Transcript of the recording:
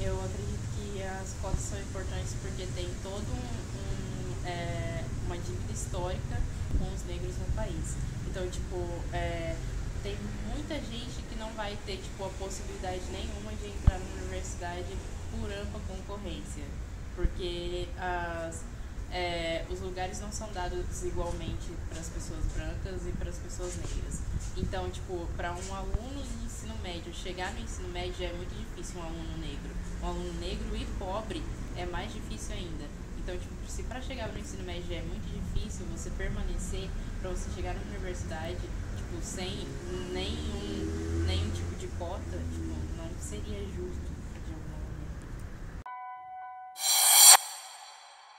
Eu acredito que as cotas são importantes porque tem todo um, um, é, uma dívida histórica com os negros no país. Então, tipo, é, tem muita gente que não vai ter tipo, a possibilidade nenhuma de entrar numa universidade por ampla concorrência. Porque as, é, os lugares não são dados igualmente para as pessoas brancas e para as pessoas negras. Então, tipo, para um aluno ensino médio chegar no ensino médio é muito difícil um aluno negro. Um aluno negro e pobre é mais difícil ainda. Então, tipo, se para chegar no ensino médio é muito difícil você permanecer, para você chegar na universidade, tipo, sem nenhum, nenhum tipo de cota, tipo, não seria justo